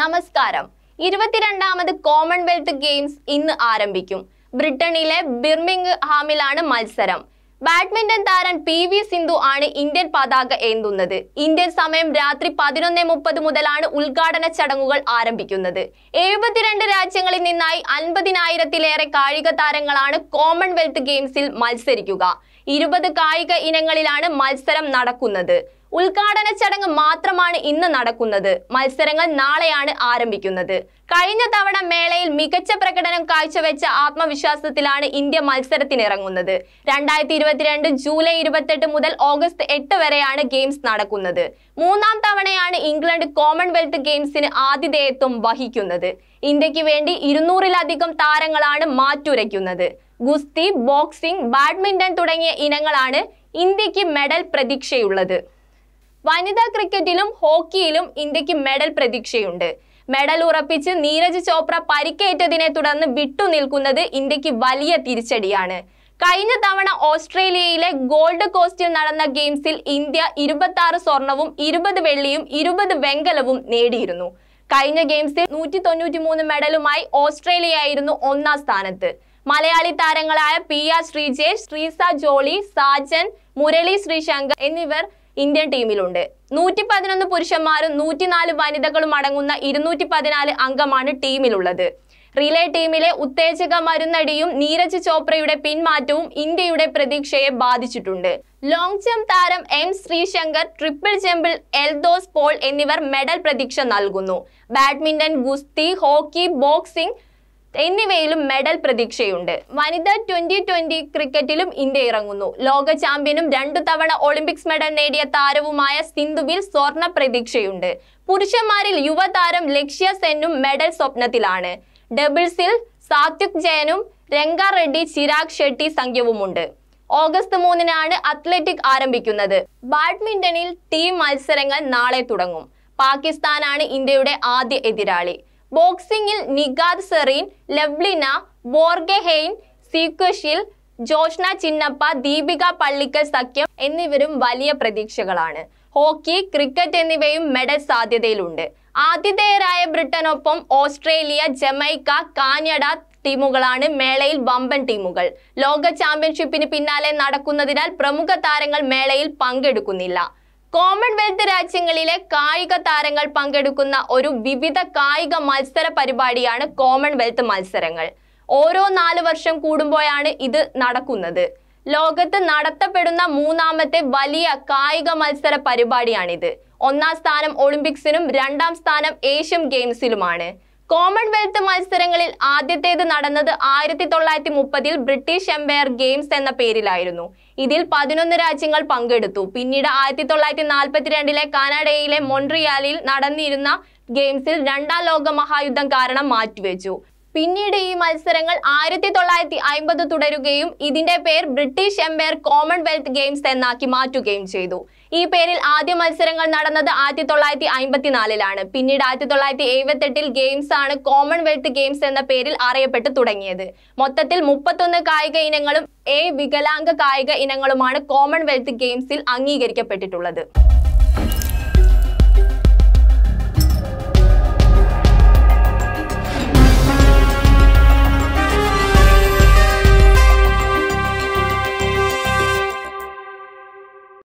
നമസ്കാരം. ഇരുപത്തിരണ്ടാമത് Commonwealth games ഇന്ന് ആരംഭിക്കും. ബ്രിട്ടനിലെ ബിർമിംഗ്ഹാമിലാണ് മത്സരം. ബാഡ്മിന്റൺ താരം പി വി സിന്ധു ആണ് ഇന്ത്യൻ പതാക ഏന്തുന്നത്. ഇന്ത്യൻ സമയം രാത്രി പതിനൊന്ന് മുപ്പത് മുതലാണ് ഉദ്ഘാടന ചടങ്ങുകൾ ആരംഭിക്കുന്നത്. എഴുപത്തിരണ്ട് രാജ്യങ്ങളിൽ നിന്നായി അൻപതിനായിരത്തിലേറെ കായിക താരങ്ങളാണ് കോമൺവെൽത്ത് ഗെയിംസിൽ മത്സരിക്കുക. ഇരുപത് കായിക ഇനങ്ങളിലാണ് മത്സരം നടക്കുന്നത്. ഉദ്ഘാടന ചടങ്ങ് മാത്രമാണ് ഇന്ന് നടക്കുന്നത്. മത്സരങ്ങൾ നാളെയാണ് ആരംഭിക്കുന്നത്. കഴിഞ്ഞ തവണ മേളയിൽ മികച്ച പ്രകടനം കാഴ്ചവെച്ച ആത്മവിശ്വാസത്തിലാണ് ഇന്ത്യ മത്സരത്തിനിറങ്ങുന്നത്. രണ്ടായിരത്തി ഇരുപത്തിരണ്ട് ജൂലൈ ഇരുപത്തെട്ട് മുതൽ ഓഗസ്റ്റ് എട്ട് വരെയാണ് ഗെയിംസ് നടക്കുന്നത്. മൂന്നാം തവണയാണ് ഇംഗ്ലണ്ട് കോമൺവെൽത്ത് ഗെയിംസിന് ആതിഥേയത്വം വഹിക്കുന്നത്. ഇന്ത്യയ്ക്ക് വേണ്ടി ഇരുന്നൂറിലധികം താരങ്ങളാണ് മാറ്റുരയ്ക്കുന്നത്. ഗുസ്തി ബോക്സിംഗ് ബാഡ്മിന്റൺ തുടങ്ങിയ ഇനങ്ങളാണ് ഇന്ത്യയ്ക്ക് മെഡൽ പ്രതീക്ഷയുള്ളത്. വനിതാ ക്രിക്കറ്റിലും ഹോക്കിയിലും ഇന്ത്യയ്ക്ക് മെഡൽ പ്രതീക്ഷയുണ്ട്. മെഡൽ ഉറപ്പിച്ച് നീരജ് ചോപ്ര പരിക്കേറ്റതിനെ തുടർന്ന് വിട്ടുനിൽക്കുന്നത് ഇന്ത്യയ്ക്ക് വലിയ തിരിച്ചടിയാണ്. കഴിഞ്ഞ തവണ ഓസ്ട്രേലിയയിലെ ഗോൾഡ് കോസ്റ്റിൽ നടന്ന ഗെയിംസിൽ ഇന്ത്യ ഇരുപത്തി ആറ് സ്വർണവും ഇരുപത് വെള്ളിയും ഇരുപത് വെങ്കലവും നേടിയിരുന്നു. കഴിഞ്ഞ ഗെയിംസിൽ നൂറ്റി തൊണ്ണൂറ്റി മൂന്ന് മെഡലുമായി ഓസ്ട്രേലിയയായിരുന്നു ഒന്നാം സ്ഥാനത്ത്. മലയാളി താരങ്ങളായ പി ആർ ശ്രീജേഷ് ശ്രീസ ജോളി സാജൻ മുരളി ശ്രീശങ്കർ എന്നിവർ ഇന്ത്യൻ ടീമിലുണ്ട്. നൂറ്റി പതിനൊന്ന് പുരുഷന്മാരും നൂറ്റിനാല് വനിതകളും അടങ്ങുന്ന ഇരുന്നൂറ്റി പതിനാല് അംഗമാണ് ടീമിലുള്ളത്. റിലേ ടീമിലെ ഉത്തേജക മരുന്നടിയും നീരജ് ചോപ്രയുടെ പിന്മാറ്റവും ഇന്ത്യയുടെ പ്രതീക്ഷയെ ബാധിച്ചിട്ടുണ്ട്. ലോങ് ജംപ് താരം എം ശ്രീശങ്കർ ട്രിപ്പിൾ ജംപിൽ എൽദോസ് പോൾ എന്നിവർ മെഡൽ പ്രതീക്ഷ നൽകുന്നു. ബാഡ്മിന്റൺ ഗുസ്തി ഹോക്കി ബോക്സിംഗ് എന്നിവയിലും മെഡൽ പ്രതീക്ഷയുണ്ട്. വനിതാ ട്വന്റി ട്വന്റി ക്രിക്കറ്റിലും ഇന്ത്യ ഇറങ്ങുന്നു. ലോക ചാമ്പ്യനും രണ്ടു തവണ ഒളിമ്പിക്സ് മെഡൽ നേടിയ താരവുമായ സിന്ധുവിൽ സ്വർണ പ്രതീക്ഷയുണ്ട്. പുരുഷന്മാരിൽ യുവതാരം ലക്ഷ്യ സെന്നും മെഡൽ സ്വപ്നത്തിലാണ്. ഡബിൾസിൽ സാത്വിക് ജയനും രംഗ റെഡ്ഡി ചിരാഗ് ഷെട്ടി സംഖ്യവുമുണ്ട്. ഓഗസ്റ്റ് മൂന്നിനാണ് അത്ലറ്റിക് ആരംഭിക്കുന്നത്. ബാഡ്മിന്റണിൽ ടീം മത്സരങ്ങൾ നാളെ തുടങ്ങും. പാകിസ്ഥാനാണ് ഇന്ത്യയുടെ ആദ്യ എതിരാളി. ബോക്സിംഗിൽ നിഗാദ് സെറീൻ ലവ്ലിന ബോർഗെഹെയിൻ സീക്വഷിൽ ജോഷ്ന ചിന്നപ്പ ദീപിക പള്ളിക്കൽ സഖ്യം എന്നിവരും വലിയ പ്രതീക്ഷകളാണ്. ഹോക്കി ക്രിക്കറ്റ് എന്നിവയും മെഡൽ സാധ്യതയിലുണ്ട്. ആതിഥേയരായ ബ്രിട്ടനൊപ്പം ഓസ്ട്രേലിയ ജമൈക്ക കാനഡ ടീമുകളാണ് മേളയിൽ വമ്പൻ ടീമുകൾ. ലോക ചാമ്പ്യൻഷിപ്പിന് പിന്നാലെ നടക്കുന്നതിനാൽ പ്രമുഖ താരങ്ങൾ മേളയിൽ പങ്കെടുക്കുന്നില്ല. കോമൺവെൽത്ത് രാജ്യങ്ങളിലെ കായിക താരങ്ങൾ പങ്കെടുക്കുന്ന ഒരു വിവിധ കായിക മത്സര പരിപാടിയാണ് കോമൺവെൽത്ത് മത്സരങ്ങൾ. ഓരോ നാല് വർഷം കൂടുമ്പോഴാണ് ഇത് നടക്കുന്നത്. ലോകത്ത് നടത്തപ്പെടുന്ന മൂന്നാമത്തെ വലിയ കായിക മത്സര പരിപാടിയാണിത്. ഒന്നാം സ്ഥാനം ഒളിമ്പിക്സിനും രണ്ടാം സ്ഥാനം ഏഷ്യൻ ഗെയിംസിലുമാണ് കോമൺവെൽത്ത് മത്സരങ്ങളിൽ ആദ്യത്തേത് നടന്നത് ആയിരത്തി തൊള്ളായിരത്തി മുപ്പതിൽ ബ്രിട്ടീഷ് എംപയർ ഗെയിംസ് എന്ന പേരിലായിരുന്നു. ഇതിൽ പതിനൊന്ന് രാജ്യങ്ങൾ പങ്കെടുത്തു. പിന്നീട് ആയിരത്തി തൊള്ളായിരത്തി നാൽപ്പത്തിരണ്ടിലെ കാനഡയിലെ മൊൺട്രിയാലിൽ നടന്നിരുന്ന ഗെയിംസിൽ രണ്ടാം ലോക മഹായുദ്ധം കാരണം മാറ്റിവെച്ചു. പിന്നീട് ഈ മത്സരങ്ങൾ ആയിരത്തി തൊള്ളായിരത്തി അമ്പത് തുടരുകയും ഇതിന്റെ പേർ ബ്രിട്ടീഷ് എംപയർ കോമൺവെൽത്ത് ഗെയിംസ് എന്നാക്കി മാറ്റുകയും ചെയ്തു. ഈ പേരിൽ ആദ്യ മത്സരങ്ങൾ നടന്നത് ആയിരത്തി തൊള്ളായിരത്തി അമ്പത്തിനാലിലാണ് പിന്നീട് ആയിരത്തി തൊള്ളായിരത്തി എഴുപത്തെട്ടിൽ ഗെയിംസ് ആണ് കോമൺവെൽത്ത് ഗെയിംസ് എന്ന പേരിൽ അറിയപ്പെട്ട് തുടങ്ങിയത്. മൊത്തത്തിൽ മുപ്പത്തൊന്ന് കായിക ഇനങ്ങളും ഏഴ് വികലാംഗ കായിക ഇനങ്ങളുമാണ് കോമൺവെൽത്ത് ഗെയിംസിൽ അംഗീകരിക്കപ്പെട്ടിട്ടുള്ളത്.